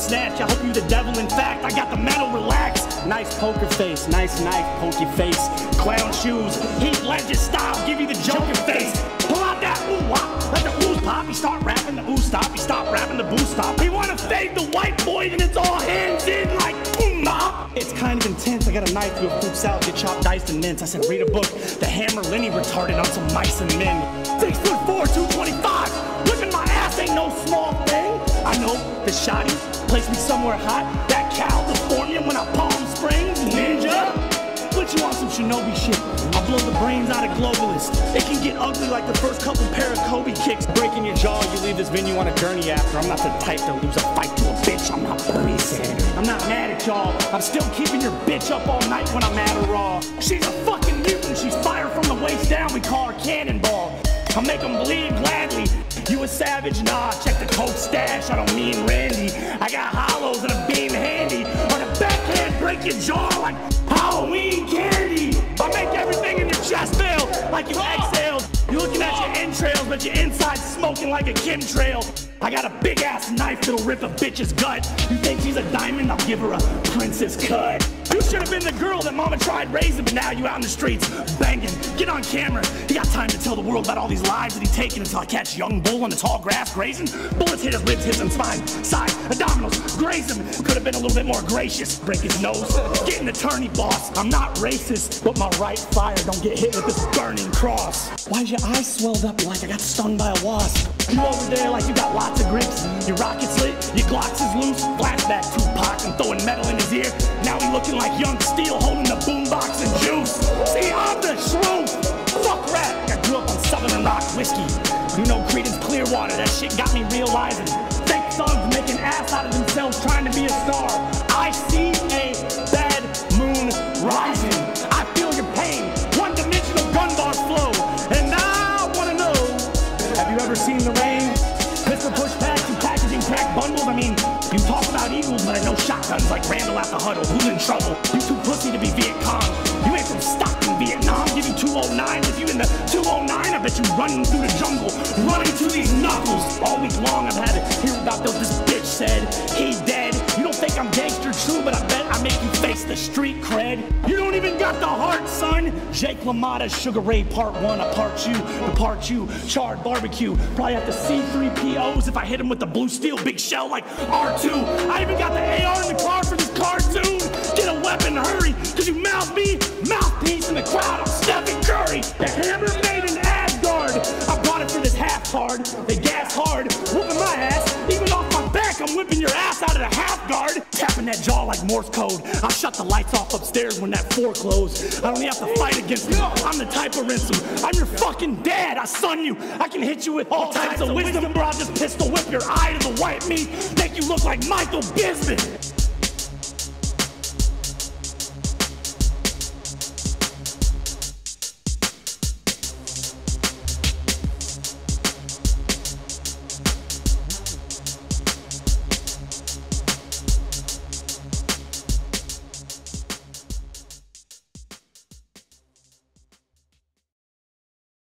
snatch. I hope you the devil. In fact, I got the metal. Relax. Nice poker face, nice knife, pokey face. Clown shoes, Heath Ledger style. Give you the joking face. Pull out that ooh wop. Let the ooze pop. You start rapping the ooh stop. You stop rapping the boo stop. You wanna fade the white boy, then it's all hands in. Intense. I got a knife a fruit salad, get chopped, diced, and mince. I said, read a book. The hammer Lennie retarded on some mice and men. Six foot four, 225. Whipping my ass ain't no small thing. I know the shotty placed me somewhere hot. That California when I Palm. Put you on some shinobi shit. I blow the brains out of globalists. It can get ugly like the first couple pair of Kobe kicks. Breaking your jaw, you leave this venue on a gurney after. I'm not the type to lose a fight to a bitch. I'm not Bernie Sanders. I'm not mad at y'all. I'm still keeping your bitch up all night when I'm at at Raw. She's a fucking mutant. She's fire from the waist down. We call her Cannonball. I'll make them bleed gladly. You a savage? Nah, check the coke stash. I don't mean Randy. I got hollows and a beam handy. Or the backhand break your jaw like like you exhaled. You're looking at your entrails, but your inside's smoking like a chemtrail. I got a big ass knife that'll rip a bitch's gut. You think she's a diamond? I'll give her a princess cut. You should have been the girl that mama tried raising, but now you out in the streets banging. Get on camera. You got time to tell the world about all these lives that he taken until I catch young bull in the tall grass grazing. Bullets hit his ribs, his and spine, side, abdominals, graze him. Could have been a little bit more gracious. Break his nose. Get an attorney, boss. I'm not racist, but my right fire don't get hit with this burning cross. Why's your eyes swelled up like I got stung by a wasp? You over there like you got lots of grips. Your rocket's lit, your Glocks is loose. Flashback Tupac, I'm throwing metal in his ear. Now he looking like young steel holding the boombox and juice. See, I'm the shrew. Fuck rap. I grew up on Southern Rock whiskey. You know Creedence Clearwater, that shit got me realizing. Fake thugs making ass out of themselves trying to be a star. I see a seen the. Push Packs and packaging crack bundles? I mean, you talk about eagles, but I know shotguns like Randall at the huddle. Who's in trouble? You the street cred. You don't even got the heart, son. Jake LaMotta, Sugar Ray Part 1, I part you, the part you, charred barbecue. Probably have to C3POs if I hit him with the blue steel big shell like R2. I even got the AR in the car for this cartoon. Get a weapon, hurry, cause you mouth me, mouthpiece in the crowd. I'm Stephen Curry, the hammer made in Asgard. I brought it for this half card. They gas hard, whooping my ass, even off my back. I'm whipping your ass out of the half guard, tapping that jaw like Morse code. I'll shut the lights off upstairs when that floor closed. I don't even have to fight against me. I'm the type of rinse 'em. I'm your fucking dad. I son you. I can hit you with all, types, of wisdom, bro. I'll just pistol whip your eye to the white meat, make you look like Michael Bisping.